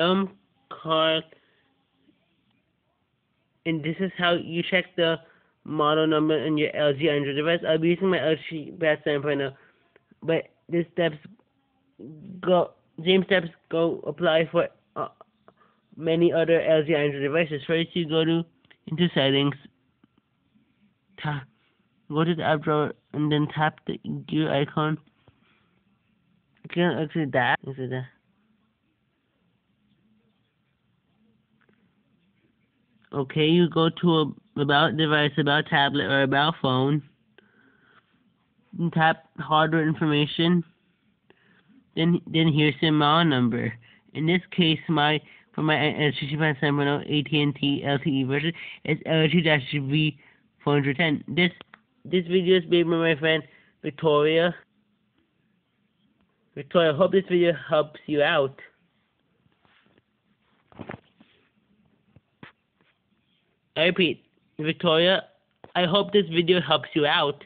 um Karl and this is how you check the model number on your LG Android device. I'll be using my LG Pad 7.0, but the steps go, same steps go apply for uh, many other LG Android devices. First, you go to into settings, tap, go to the app drawer, and then tap the gear icon. You can exit that, exit that. Okay, you go to a, about device, about tablet, or about phone. And tap hardware information. Then then here's the model number. In this case, my for my LG 7.0 AT&T LTE version is LG-V410. This this video is made by my friend Victoria. Victoria, I hope this video helps you out. I repeat, Victoria, I hope this video helps you out.